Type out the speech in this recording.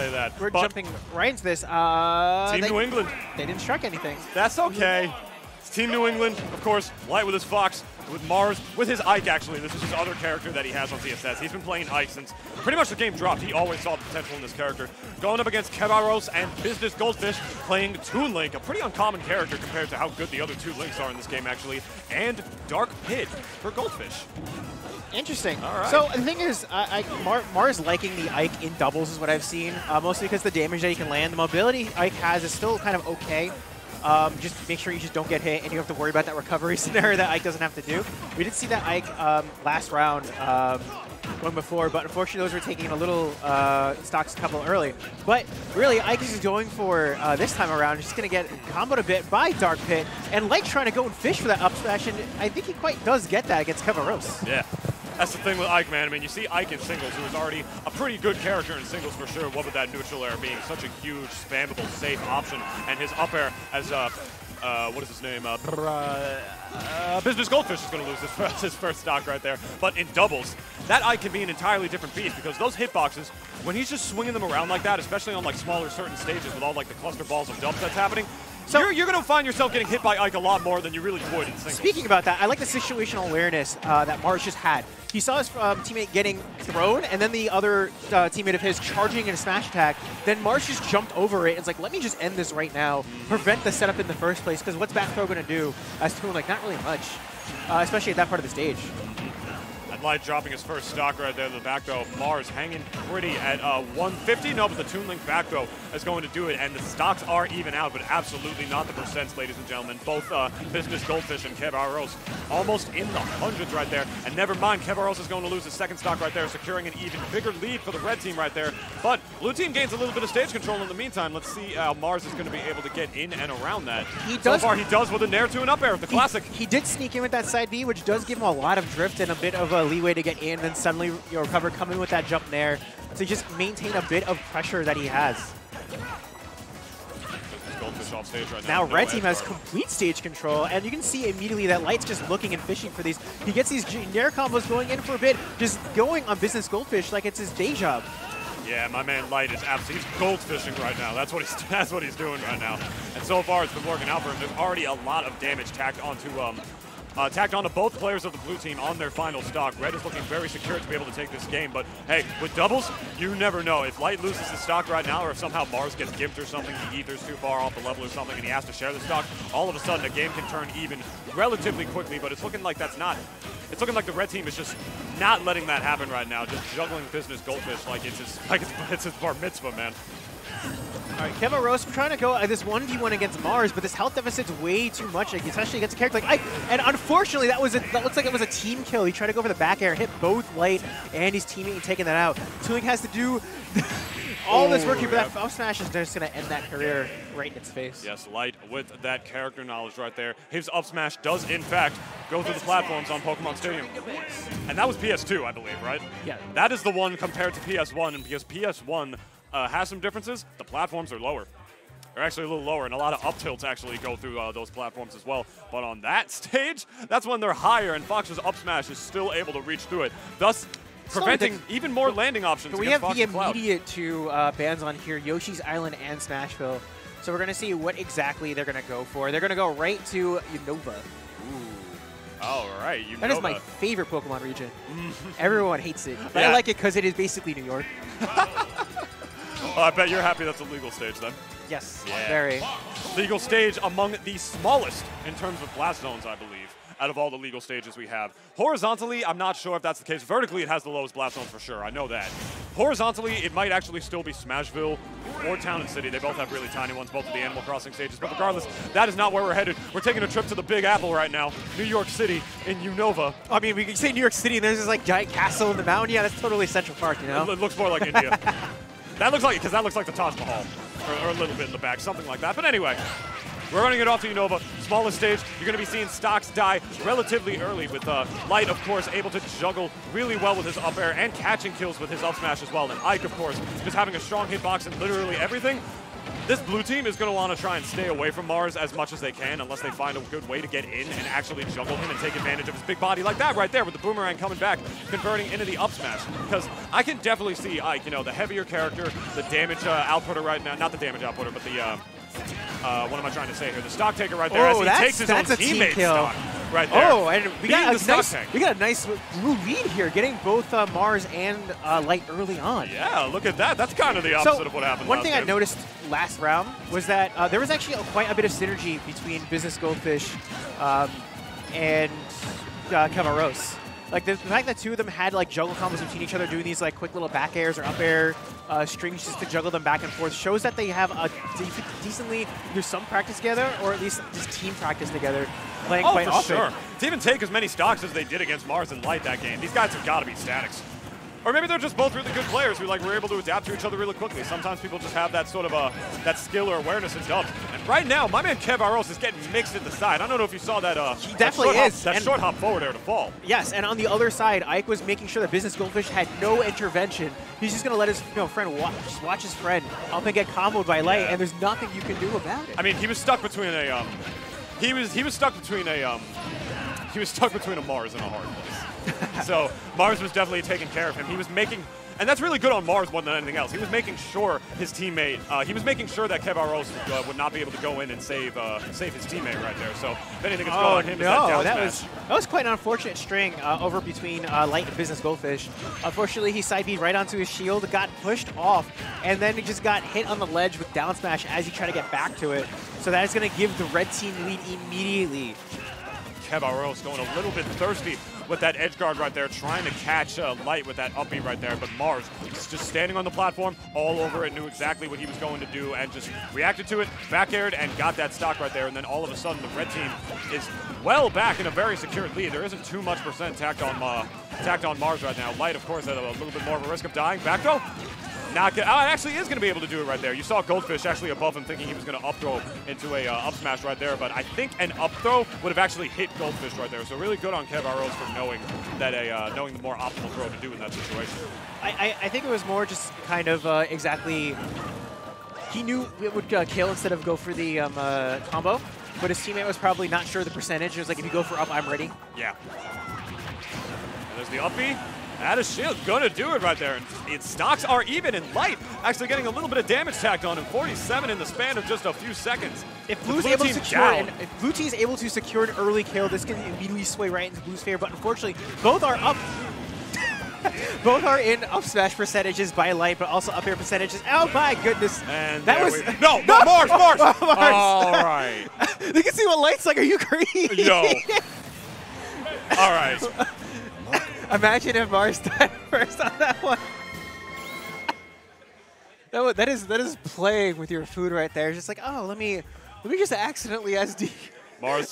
say that. We're But jumping right into this. Uh, Team they, New England. They didn't strike anything. That's okay. It's Team New England, of course, Light with his Fox, with Marss, with his Ike, actually. This is his other character that he has on CSS. He's been playing Ike since pretty much the game dropped. He always saw the potential in this character. Going up against Kevaros and Business Goldfish, playing Toon Link, a pretty uncommon character compared to how good the other two Links are in this game, actually, and Dark Pit for Goldfish. Interesting. All right. So the thing is, I, I, Mar, Marss liking the Ike in doubles is what I've seen, uh, mostly because the damage that he can land. The mobility Ike has is still kind of okay. Um, just make sure you just don't get hit and you don't have to worry about that recovery scenario that Ike doesn't have to do. We did see that Ike um, last round um, one before, but unfortunately those were taking a little uh, stocks a couple early. But really, Ike is going for uh, this time around, just going to get comboed a bit by Dark Pit, and Light trying to go and fish for that up smash, and I think he quite does get that against Kevaros. Yeah. That's the thing with Ike, man. I mean, you see Ike in singles, who is already a pretty good character in singles for sure. What with that neutral air being such a huge, spammable, safe option, and his up air as uh, uh, what is his name? Uh, uh, uh, Business Goldfish is going to lose his first, his first stock right there. But in doubles, that Ike can be an entirely different beast because those hitboxes, when he's just swinging them around like that, especially on like smaller certain stages with all like the cluster balls of dubs that's happening, So- you're, you're going to find yourself getting hit by Ike a lot more than you really would in singles. Speaking about that, I like the situational awareness uh, that Marss just had. He saw his um, teammate getting thrown, and then the other uh, teammate of his charging in a smash attack. Then Marss just jumped over it. and It's like, let me just end this right now, prevent the setup in the first place. Because what's back throw going to do? As Toon, like not really much, uh, especially at that part of the stage. Light dropping his first stock right there, the back throw. Marss hanging pretty at uh, 150. No, but the Toon Link back throw is going to do it. And the stocks are even out, but absolutely not the percents, ladies and gentlemen. Both uh, Business Goldfish and Kev Aros almost in the hundreds right there. And never mind, Kev Aros is going to lose his second stock right there, securing an even bigger lead for the red team right there. But blue team gains a little bit of stage control in the meantime. Let's see how Marss is going to be able to get in and around that. He does. so far, he does with a Nair to an up air, the He- classic. He, did sneak in with that side B, which does give him a lot of drift and a bit of a leeway to get in. Then suddenly you recover, come in with that jump there to just maintain a bit of pressure that he has. Goldfish off stage right Now now. No Red Team has guard. complete stage control, and you can see immediately that Light's just looking and fishing for these. He gets these Nair combos going in for a bit, just going on Business Goldfish like it's his day job. Yeah, my man Light is absolutely he's gold fishing right now. That's what he's that's what he's doing right now. And so far it's been working out for him. There's already a lot of damage tacked onto um uh, tacked onto both players of the blue team on their final stock. Red is looking very secure to be able to take this game, but hey, with doubles, you never know. If Light loses the stock right now, or if somehow Marss gets gimped or something, the ether's too far off the level or something, and he has to share the stock, all of a sudden a game can turn even relatively quickly, but it's looking like that's not. It's looking like the red team is just not letting that happen right now, just juggling business goldfish like it's his, like it's, it's his bar mitzvah, man. All right, Kev Aros trying to go uh, this 1v1 against Marss, but this health deficit's way too much, like, especially against a character like Ike. And unfortunately, that was a, that looks like it was a team kill. He tried to go for the back air, hit both Light and his teammate and taking that out. Toon Link has to do all this work here, but that up smash is just going to end that career right in its face. Yes, Light with that character knowledge right there. His up smash does, in fact, go through the platforms on Pokemon Stadium. And that was PS2, I believe, right? Yeah. That is the one compared to PS1, and because PS1 uh, has some differences, the platforms are lower. They're actually a little lower, and a lot of up tilts actually go through uh, those platforms as well. But on that stage, that's when they're higher, and Fox's up smash is still able to reach through it, thus preventing even more landing options. But we have the Fox Cloud. immediate two uh, bans on here, Yoshi's Island and Smashville. So we're going to see what exactly they're going to go for. They're going to go right to Unova. Ooh. All right, you That is my favorite Pokemon region. Everyone hates it. But Yeah. I like it because it is basically New York. Oh, I bet you're happy that's a legal stage then. Yes, Yeah. very. Legal stage among the smallest in terms of blast zones, I believe, out of all the legal stages we have. Horizontally, I'm not sure if that's the case. Vertically, it has the lowest blast zones for sure. I know that. Horizontally, it might actually still be Smashville or Town and City. They both have really tiny ones, both of the Animal Crossing stages. But regardless, that is not where we're headed. We're taking a trip to the Big Apple right now, New York City in Unova. I mean, we can say New York City and there's this like giant castle in the mountain. Yeah, that's totally Central Park, you know? It looks more like India. that looks like because that looks like the Taj Mahal, or, or a little bit in the back, something like that. But anyway, we're running it off to Unova, smallest stage. You're going to be seeing stocks die relatively early with uh, Light, of course, able to juggle really well with his up air and catching kills with his up smash as well. And Ike, of course, just having a strong hitbox and literally everything. This blue team is going to want to try and stay away from Marss as much as they can unless they find a good way to get in and actually juggle him and take advantage of his big body like that right there with the boomerang coming back, converting into the up smash. Because I can definitely see Ike, you know, the heavier character, the damage uh, outputter right now, not the damage outputter, but the, uh, uh, what am I trying to say here? The stock taker right there Oh, as he takes his own team teammate kill. stock right there. Oh, and we got, a nice, tank. we got a nice blue lead here, getting both uh, Marss and uh, Light early on. Yeah, look at that. That's kind of the opposite of what happened One thing I noticed last round was that uh, there was actually a, quite a bit of synergy between Business Goldfish um, and uh. Like the, the fact that two of them had like juggle combos between each other, doing these like quick little back airs or up air uh, strings just to juggle them back and forth, shows that they have a de- decently either some practice together or at least just team practice together, playing Oh, quite for often. sure. To even take as many stocks as they did against Marss and Light that game, these guys have got to be statics. Or maybe they're just both really good players who like were able to adapt to each other really quickly. Sometimes people just have that sort of a that skill or awareness in dubs. Right now, my man Kev Aros is getting mixed at the side. I don't know if you saw that. Uh, He definitely short is, Hop, that and- short hop forward air to fall. Yes, and on the other side, Ike was making sure that Business Goldfish had no intervention. He's just going to let his you know, friend watch, just watch his friend up and get comboed by Light, Yeah. and there's nothing you can do about it. I mean, he was stuck between a um, he was he was stuck between a um, he was stuck between a Marss and a hard place. so Marss was definitely taking care of him. He was making, and that's really good on Marss more than anything else. He was making sure his teammate, uh, he was making sure that Kev Aros uh, would not be able to go in and save uh, save his teammate right there. So if anything is Oh on him, no, that that was that was quite an unfortunate string uh, over between uh, Light and Business Goldfish. Unfortunately, he side beat right onto his shield, got pushed off, and then he just got hit on the ledge with down smash as he tried to get back to it. So that is going to give the red team lead immediately. Kev Aros going a little bit thirsty with that edge guard right there, trying to catch uh, Light with that up B right there. But Marss is just standing on the platform, all over it, knew exactly what he was going to do, and just reacted to it, back aired, and got that stock right there. And then all of a sudden, the red team is well back in a very secured lead. There isn't too much percent tacked on uh, tacked on Marss right now. Light, of course, at a little bit more of a risk of dying. Back throw. Not good. Oh, it actually is going to be able to do it right there. You saw Goldfish actually above him thinking he was going to up throw into a uh, up smash right there, but I think an up throw would have actually hit Goldfish right there. So really good on Kev Aros for knowing that a uh, knowing the more optimal throw to do in that situation. I, I, I think it was more just kind of uh, exactly. He knew it would uh, kill instead of go for the um, uh, combo, but his teammate was probably not sure the percentage. It was like, if you go for up, I'm ready. Yeah. And there's the up That is shield. Gonna do it right there. And its stocks are even in light. Actually getting a little bit of damage tacked on him. 47 in the span of just a few seconds. If Blue's blue able to secure down. an, if Blue Team's able to secure an early kill, this can immediately sway right into Blue's favor. But unfortunately, both are up. both are in up smash percentages by light, but also up air percentages. Oh my goodness! And that was we- no, no, Marss, Marss. Marss. All right. you can see what light's like. Are you crazy? Yo. All right. Imagine if Marss died first on that one. that, that is that is playing with your food right there. Just like, oh, let me let me just accidentally SD. Marss